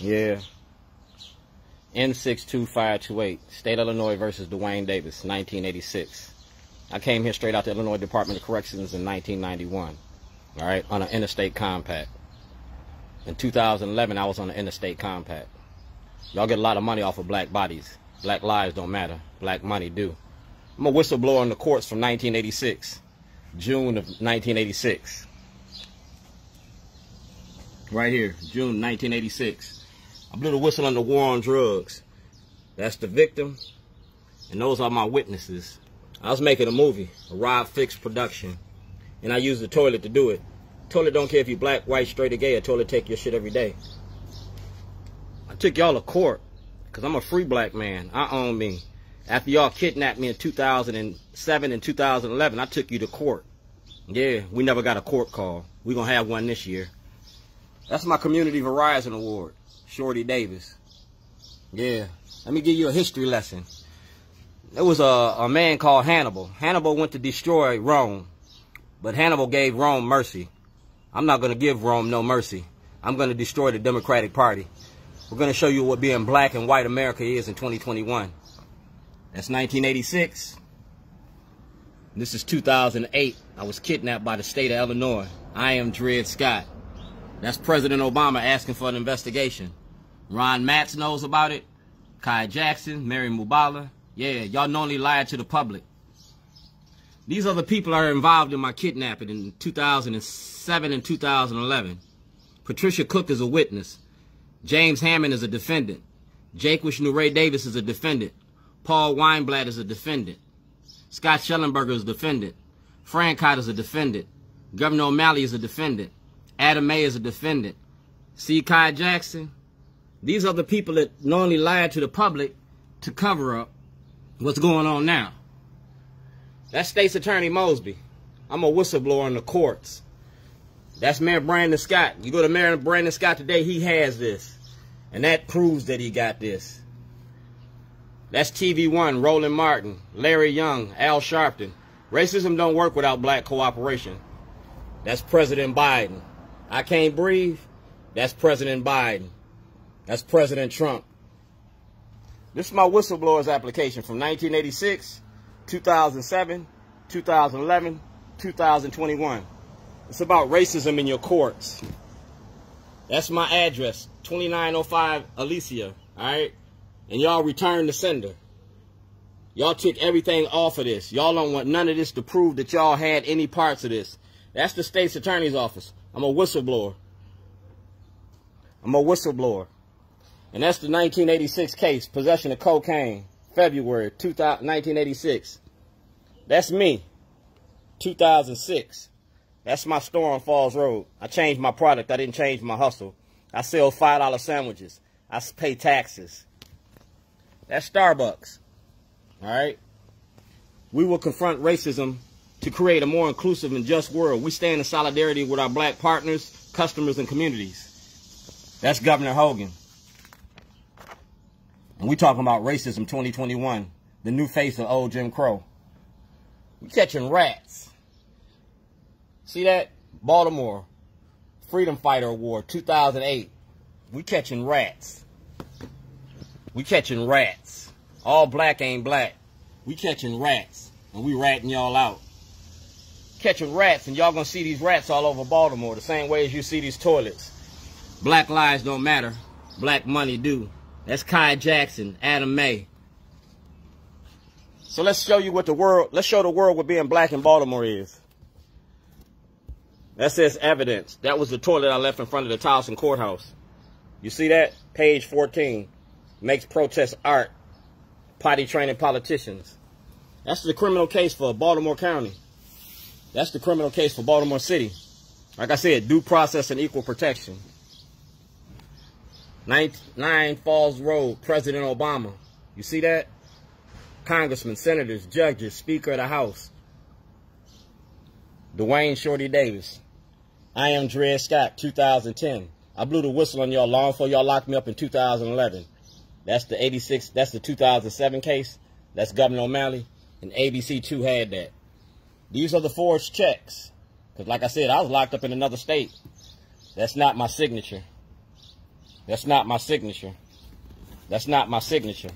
Yeah. N62528, State of Illinois versus Duane Davis, 1986. I came here straight out the Illinois Department of Corrections in 1991, all right, on an interstate compact. In 2011, I was on an interstate compact. Y'all get a lot of money off of black bodies. Black lives don't matter. Black money do. I'm a whistleblower in the courts from 1986, June of 1986. Right here, June 1986. I blew the whistle on the war on drugs. That's the victim, and those are my witnesses. I was making a movie, a Rob Fix production, and I used the toilet to do it. Toilet don't care if you black, white, straight, or gay. A toilet take your shit every day. I took y'all to court because I'm a free black man. I own me. After y'all kidnapped me in 2007 and 2011, I took you to court. Yeah, we never got a court call. we going to have one this year. That's my Community Verizon Award, Shorty Davis. Yeah, let me give you a history lesson. There was a, a man called Hannibal. Hannibal went to destroy Rome, but Hannibal gave Rome mercy. I'm not going to give Rome no mercy. I'm going to destroy the Democratic Party. We're going to show you what being black and white America is in 2021. That's 1986. This is 2008. I was kidnapped by the state of Illinois. I am Dred Scott. That's President Obama asking for an investigation. Ron Matz knows about it. Kai Jackson, Mary Bubala. Yeah, y'all knowingly lied to the public. These other people are involved in my kidnapping in 2007 and 2011. Patricia Cook is a witness. James Hammond is a defendant. Jake Ray Davis is a defendant. Paul Weinblatt is a defendant. Scott Shellenberger is a defendant. Franchot is a defendant. Governor O'Malley is a defendant. Adam May is a defendant. See Kai Jackson. These are the people that normally lied to the public to cover up what's going on now. That's State's Attorney Mosby. I'm a whistleblower in the courts. That's Mayor Brandon Scott. You go to Mayor Brandon Scott today, he has this. And that proves that he got this. That's TV1, Roland Martin, Larry Young, Al Sharpton. Racism don't work without black cooperation. That's President Biden. I can't breathe. That's President Biden. That's President Trump. This is my whistleblower's application from 1986, 2007, 2011, 2021. It's about racism in your courts. That's my address, 2905 Alicia, all right? And y'all returned the sender. Y'all took everything off of this. Y'all don't want none of this to prove that y'all had any parts of this. That's the state's attorney's office. I'm a whistleblower. I'm a whistleblower. And that's the 1986 case, possession of cocaine, February 1986. That's me, 2006. That's my store on Falls Road. I changed my product. I didn't change my hustle. I sell $5 sandwiches. I pay taxes. That's Starbucks. All right? We will confront racism to create a more inclusive and just world. We stand in solidarity with our black partners, customers, and communities. That's Governor Hogan. And we talking about racism 2021, the new face of old Jim Crow. We catching rats. See that? Baltimore, Freedom Fighter Award 2008. We catching rats. We catching rats. All black ain't black. We catching rats. And we ratting y'all out. Catching rats, and y'all gonna see these rats all over Baltimore, the same way as you see these toilets. Black lives don't matter. Black money do. That's Kai Jackson, Adam May. So let's show you what the world, let's show the world what being black in Baltimore is. That says evidence. That was the toilet I left in front of the Towson Courthouse. You see that? Page 14. Makes protest art. Potty training politicians. That's the criminal case for Baltimore County. That's the criminal case for Baltimore City. Like I said, due process and equal protection. Nine, Nine Falls Road, President Obama. You see that? Congressmen, senators, judges, Speaker of the House. Duane Shorty Davis. I am Dred Scott, 2010. I blew the whistle on y'all long before y'all locked me up in 2011. That's the 86, that's the 2007 case. That's Governor O'Malley. And ABC2 had that. These are the forged checks. Because like I said, I was locked up in another state. That's not my signature. That's not my signature. That's not my signature.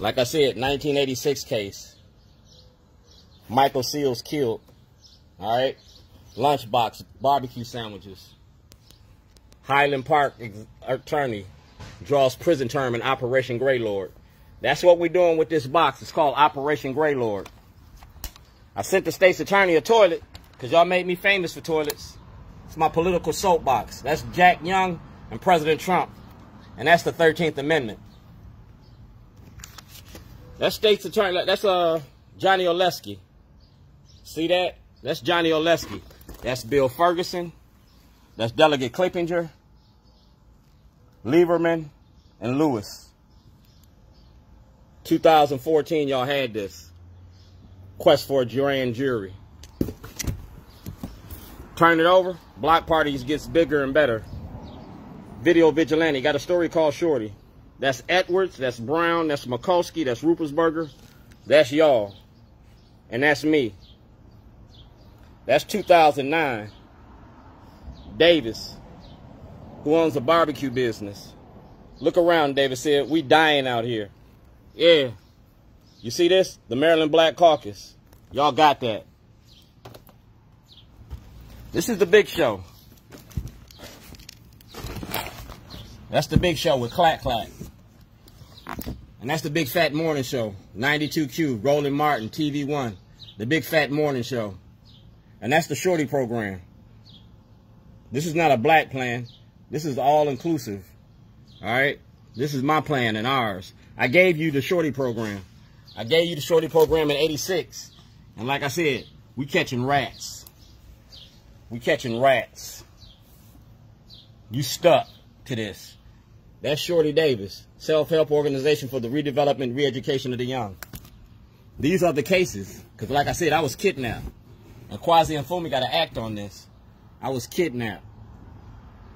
Like I said, 1986 case. Michael Seals killed. All right. Lunchbox barbecue sandwiches. Highland Park attorney draws prison term in Operation Greylord. That's what we're doing with this box. It's called Operation Greylord. I sent the state's attorney a toilet because y'all made me famous for toilets. It's my political soapbox. That's Jack Young and President Trump. And that's the 13th Amendment. That state's attorney, that's uh, Johnny Olszewski. See that? That's Johnny Olszewski. That's Bill Ferguson. That's Delegate Clippinger, Lierman, and Lewis. 2014, y'all had this. Quest for a grand jury. Turn it over. Block parties gets bigger and better. Video Vigilante. Got a story called Shorty. That's Edwards. That's Brown. That's Mikulski. That's Ruppersberger. That's y'all. And that's me. That's 2009. Davis, who owns a barbecue business. Look around, Davis said. We dying out here. Yeah. You see this? The Maryland Black Caucus. Y'all got that. This is the big show. That's the big show with Clack Clack. And that's the big fat morning show. 92Q, Roland Martin, TV1. The big fat morning show. And that's the shorty program. This is not a black plan. This is all inclusive. All right. This is my plan and ours. I gave you the shorty program. I gave you the shorty program in 86. And like I said, we catching rats. We catching rats. You stuck to this. That's Shorty Davis, self-help organization for the redevelopment, re-education of the young. These are the cases. Because like I said, I was kidnapped. And Kweisi Mfume got to act on this. I was kidnapped.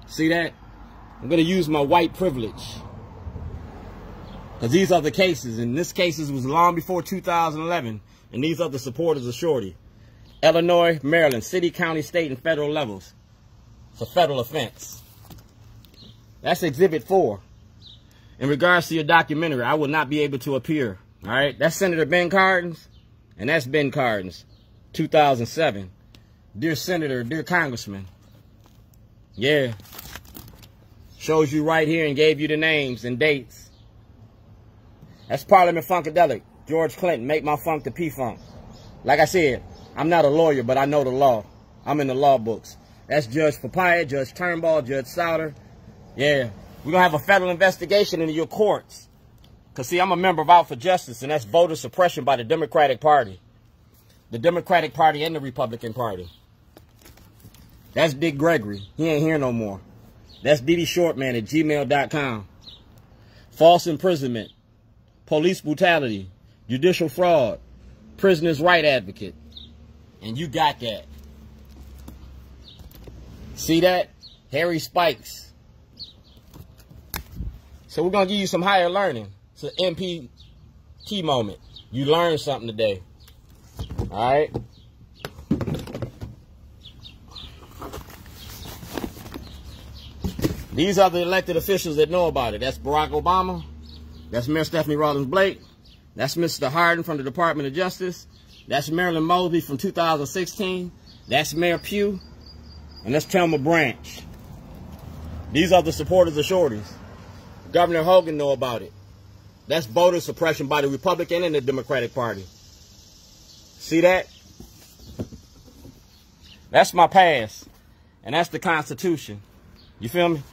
See that? I'm going to use my white privilege. Because these are the cases. And this cases was long before 2011. And these are the supporters of Shorty. Illinois, Maryland, city, county, state, and federal levels. It's a federal offense. That's Exhibit 4. In regards to your documentary, I will not be able to appear. All right? That's Senator Ben Cardin, and that's Ben Cardin, 2007. Dear Senator, dear Congressman. Yeah. Shows you right here and gave you the names and dates. That's Parliament Funkadelic. George Clinton, make my funk the P-Funk. Like I said, I'm not a lawyer, but I know the law. I'm in the law books. That's Judge Papaya, Judge Turnbull, Judge Souter, yeah. We're going to have a federal investigation into your courts. Because, see, I'm a member of Out for Justice, and that's voter suppression by the Democratic Party. The Democratic Party and the Republican Party. That's Dick Gregory. He ain't here no more. That's Didi Shortman at gmail.com. False imprisonment. Police brutality. Judicial fraud. Prisoner's right advocate. And you got that. See that? Harry Spikes. So we're going to give you some higher learning. It's an MPT moment. You learned something today. All right? These are the elected officials that know about it. That's Barack Obama. That's Mayor Stephanie Rawlings Blake. That's Mr. Hardin from the Department of Justice. That's Marilyn Mosby from 2016. That's Mayor Pugh. And that's Thelma Branch. These are the supporters of Shorties. Governor Hogan know about it. That's voter suppression by the Republican and the Democratic Party. See that? That's my past. And that's the Constitution. You feel me?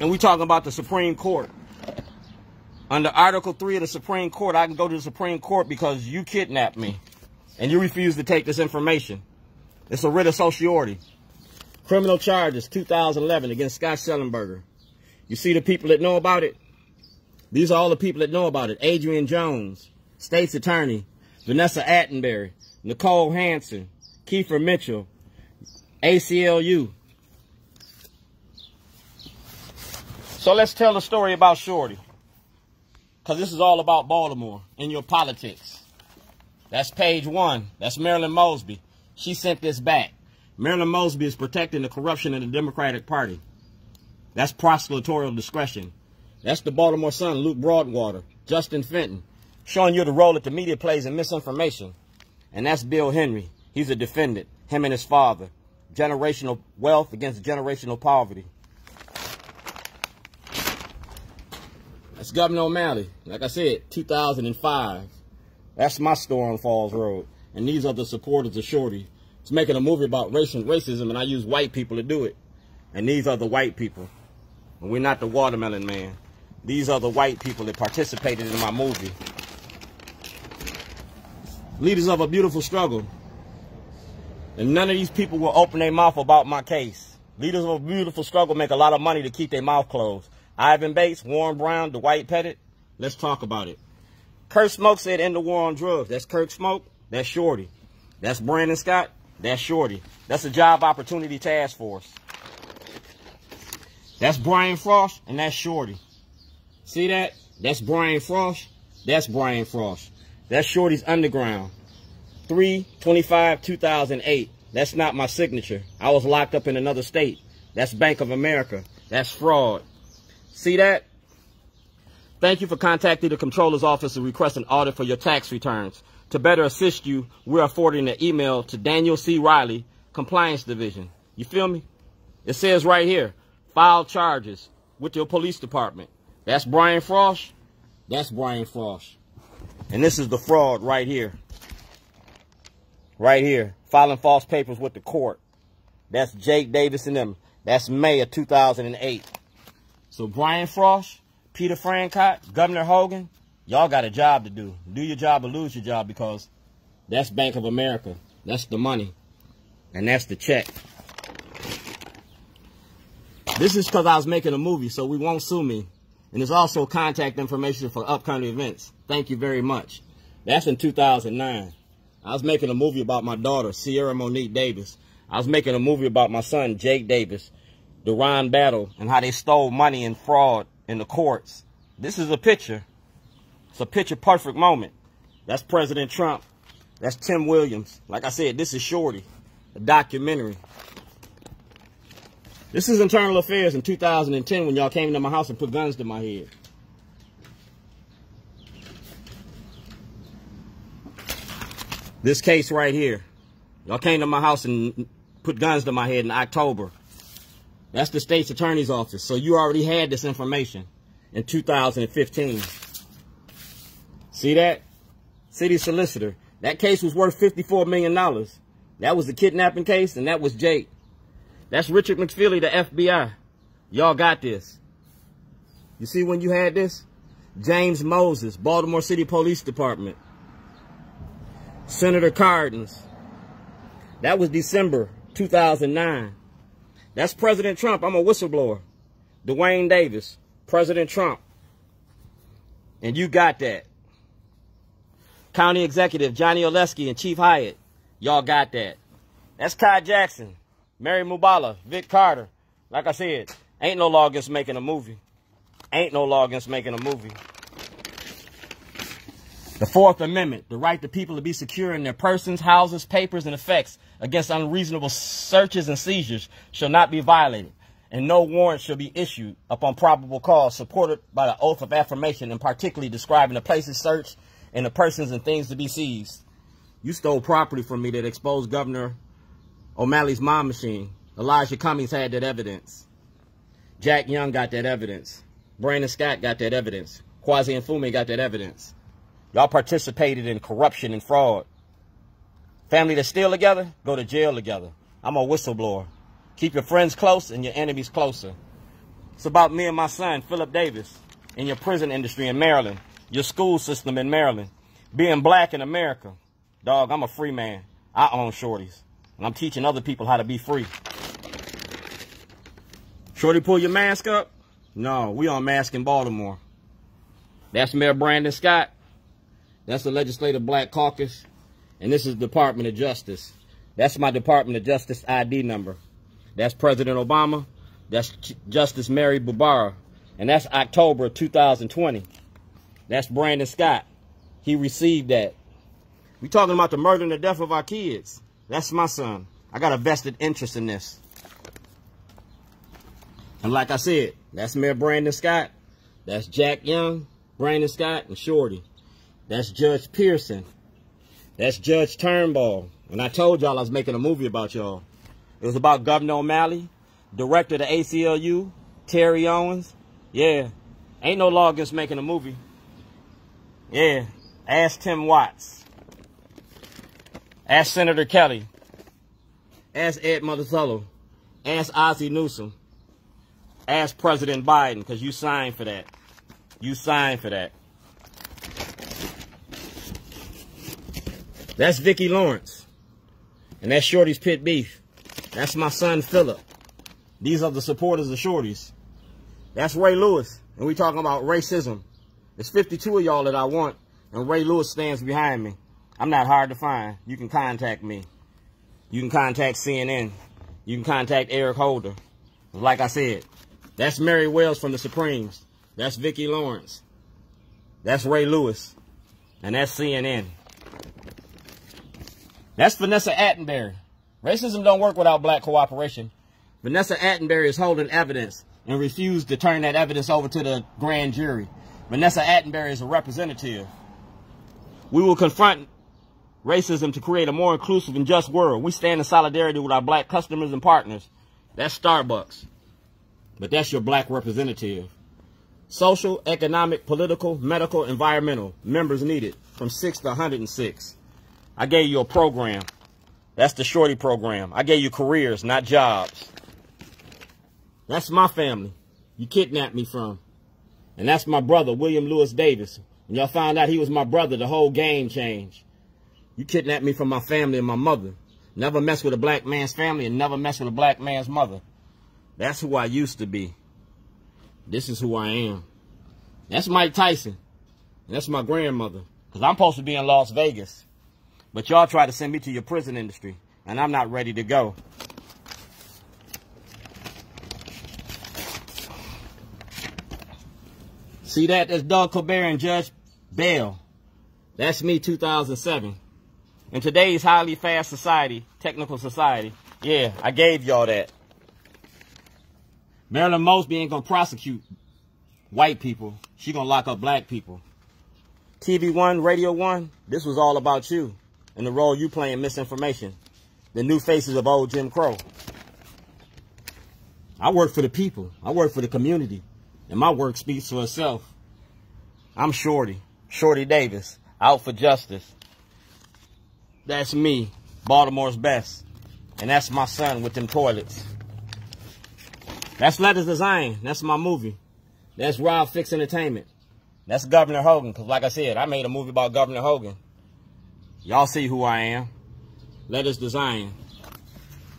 And we talking about the Supreme Court. Under Article 3 of the Supreme Court, I can go to the Supreme Court because you kidnapped me. And you refuse to take this information. It's a writ of certiorari. Criminal charges, 2011, against Scott Shellenberger. You see the people that know about it? These are all the people that know about it. Adrienne Jones, State's Attorney, Vanessa Atterbeary, Nicole Hansen, Keiffer Mitchell, ACLU. So let's tell the story about Shorty. Because this is all about Baltimore and your politics. That's page one. That's Marilyn Mosby. She sent this back. Marilyn Mosby is protecting the corruption in the Democratic Party. That's prosecutorial discretion. That's the Baltimore Sun, Luke Broadwater, Justin Fenton, showing you the role that the media plays in misinformation. And that's Bill Henry. He's a defendant, him and his father. Generational wealth against generational poverty. That's Governor O'Malley. Like I said, 2005. That's my store on Falls Road. And these are the supporters of Shorty. It's making a movie about racial racism, and I use white people to do it. And these are the white people. And we're not the watermelon man. These are the white people that participated in my movie. Leaders of a beautiful struggle. And none of these people will open their mouth about my case. Leaders of a beautiful struggle make a lot of money to keep their mouth closed. Ivan Bates, Warren Brown, Dwight Pettit. Let's talk about it. Kurt Schmoke said end the war on drugs. That's Kurt Schmoke. That's Shorty. That's Brandon Scott. That's Shorty. That's a job opportunity task force. That's Brian Frosh and that's Shorty. See that? That's Brian Frosh. That's Brian Frosh. That's Shorty's Underground. 325 2008. That's not my signature. I was locked up in another state. That's Bank of America. That's fraud. See that? Thank you for contacting the Controller's Office to request an audit for your tax returns. To better assist you, we're affording an email to Daniel C. Riley, Compliance Division. You feel me? It says right here, file charges with your police department. That's Brian Frosh. That's Brian Frosh. And this is the fraud right here. Right here. Filing false papers with the court. That's Jake Davis and them. That's May of 2008. So Brian Frosh, Peter Franchot, Governor Hogan, y'all got a job to do. Do your job or lose your job because that's Bank of America. That's the money. And that's the check. This is because I was making a movie, so we won't sue me. And there's also contact information for upcoming events. Thank you very much. That's in 2009. I was making a movie about my daughter, Sierra Monique Davis. I was making a movie about my son, Jake Davis the Ron battle and how they stole money and fraud in the courts. This is a picture. It's a picture perfect moment. That's President Trump. That's Tim Williams. Like I said, this is Shorty, a documentary. This is internal affairs in 2010 when y'all came to my house and put guns to my head. This case right here. Y'all came to my house and put guns to my head in October. That's the state's attorney's office. So you already had this information in 2015. See that? City solicitor. That case was worth $54 million. That was the kidnapping case, and that was Jake. That's Richard McFeely, the FBI. Y'all got this. You see when you had this? James Moses, Baltimore City Police Department. Senator Cardin's. That was December 2009. That's President Trump. I'm a whistleblower. Duane Davis, President Trump. And you got that. County Executive Johnny Olszewski and Chief Hyatt. Y'all got that. That's Kai Jackson, Mary Bubala, Vic Carter. Like I said, ain't no law against making a movie. Ain't no law against making a movie. The Fourth Amendment, the right to people to be secure in their persons, houses, papers, and effects against unreasonable searches and seizures shall not be violated, and no warrant shall be issued upon probable cause supported by the oath of affirmation and particularly describing the places searched and the persons and things to be seized. You stole property from me that exposed Governor O'Malley's mom machine. Elijah Cummings had that evidence. Jack Young got that evidence. Brandon Scott got that evidence. Kweisi Mfume got that evidence. Y'all participated in corruption and fraud. Family that's still together, go to jail together. I'm a whistleblower. Keep your friends close and your enemies closer. It's about me and my son, Philip Davis, in your prison industry in Maryland, your school system in Maryland, being black in America. Dog, I'm a free man. I own shorties. And I'm teaching other people how to be free. Shorty, pull your mask up? No, we on mask in Baltimore. That's Mayor Brandon Scott. That's the Legislative Black Caucus. And this is Department of Justice. That's my Department of Justice ID number. That's President Obama. That's Justice Mary Bubala. And that's October 2020. That's Brandon Scott. He received that. We talking about the murder and the death of our kids. That's my son. I got a vested interest in this. And like I said, that's Mayor Brandon Scott. That's Jack Young, Brandon Scott, and Shorty. That's Judge Pearson. That's Judge Turnbull. And I told y'all I was making a movie about y'all. It was about Governor O'Malley, director of the ACLU, Terry Owens. Yeah, ain't no law against making a movie. Yeah, ask Tim Watts. Ask Senator Kelly. Ask Ed Motherfellow. Ask Ozzie Newsome. Ask President Biden, because you signed for that. You signed for that. That's Vicki Lawrence. And that's Shorty's Pit Beef. That's my son, Philip. These are the supporters of Shorty's. That's Ray Lewis. And we talking about racism. There's 52 of y'all that I want. And Ray Lewis stands behind me. I'm not hard to find. You can contact me. You can contact CNN. You can contact Eric Holder. Like I said, that's Mary Wells from the Supremes. That's Vicki Lawrence. That's Ray Lewis. And that's CNN. That's Vanessa Atterbeary. Racism don't work without black cooperation. Vanessa Atterbeary is holding evidence and refused to turn that evidence over to the grand jury. Vanessa Atterbeary is a representative. We will confront racism to create a more inclusive and just world. We stand in solidarity with our black customers and partners. That's Starbucks. But that's your black representative. Social, economic, political, medical, environmental. Members needed from 6 to 106. I gave you a program. That's the Shorty program. I gave you careers, not jobs. That's my family you kidnapped me from. And that's my brother, William Lewis Davis. When y'all found out he was my brother, the whole game changed. You kidnapped me from my family and my mother. Never mess with a black man's family and never mess with a black man's mother. That's who I used to be. This is who I am. That's Mike Tyson. And that's my grandmother. Because I'm supposed to be in Las Vegas. But y'all try to send me to your prison industry. And I'm not ready to go. See that? That's Doug Colbert and Judge Bell. That's me 2007. In today's highly fast society, technical society, yeah, I gave y'all that. Marilyn Mosby ain't gonna prosecute white people. She gonna lock up black people. TV One, Radio One, this was all about you and the role you play in misinformation. The new faces of old Jim Crow. I work for the people. I work for the community. And my work speaks for itself. I'm Shorty. Shorty Davis. Out for justice. That's me. Baltimore's best. And that's my son with them toilets. That's Letters Design. That's my movie. That's Rob Fix Entertainment. That's Governor Hogan. Because like I said, I made a movie about Governor Hogan. Y'all see who I am. Letters Design.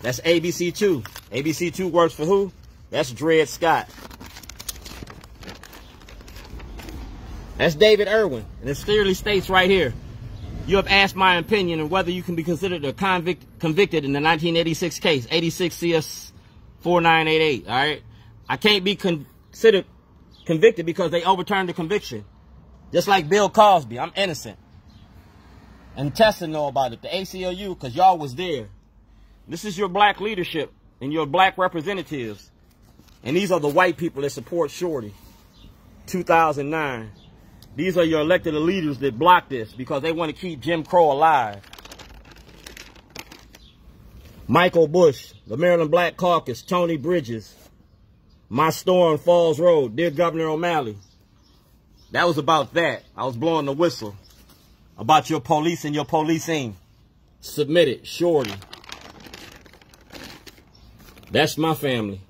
That's ABC2. ABC2 works for who? That's Dred Scott. That's David Irwin. And it clearly states right here. You have asked my opinion on whether you can be considered a convict convicted in the 1986 case, 86 CS 4988. All right. I can't be considered convicted because they overturned the conviction. Just like Bill Cosby. I'm innocent. And Tessa know about it. The ACLU, because y'all was there. This is your black leadership and your black representatives. And these are the white people that support Shorty. 2009. These are your elected leaders that block this because they want to keep Jim Crow alive. Michael Bush, the Maryland Black Caucus, Tony Bridges, My Store on Falls Road, Dear Governor O'Malley. That was about that. I was blowing the whistle about your police and your policing. Submit it, Shorty. That's my family.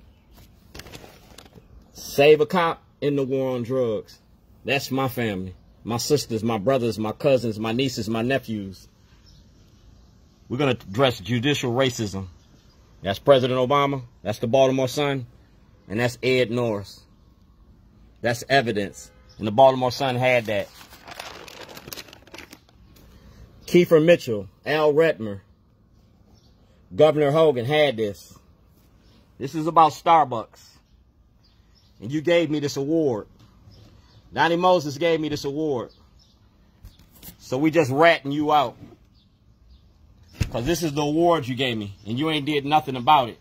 Save a cop in the war on drugs. That's my family. My sisters, my brothers, my cousins, my nieces, my nephews. We're going to address judicial racism. That's President Obama. That's the Baltimore Sun. And that's Ed Norris. That's evidence. And the Baltimore Sun had that. Keiffer Mitchell, Al Redmer, Governor Hogan had this. This is about Starbucks. And you gave me this award. Donnie Moses gave me this award. So we just ratting you out. Because this is the award you gave me, and you ain't did nothing about it.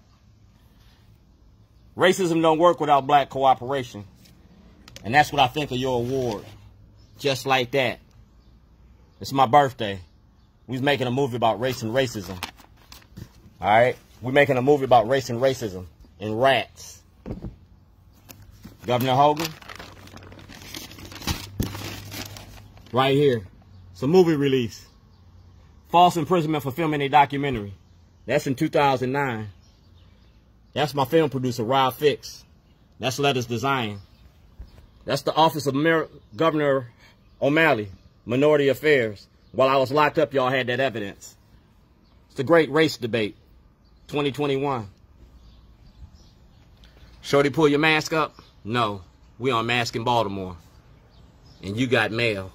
Racism don't work without black cooperation. And that's what I think of your award. Just like that. It's my birthday. We was making a movie about race and racism. Alright? We're making a movie about race and racism and rats. Governor Hogan. Right here. It's a movie release. False imprisonment for filming a documentary. That's in 2009. That's my film producer, Rob Fix. That's Letters Design. That's the office of Governor O'Malley, Minority Affairs. While I was locked up, y'all had that evidence. It's the great race debate, 2021. Shorty, pull your mask up? No. We on mask in Baltimore. And you got mail.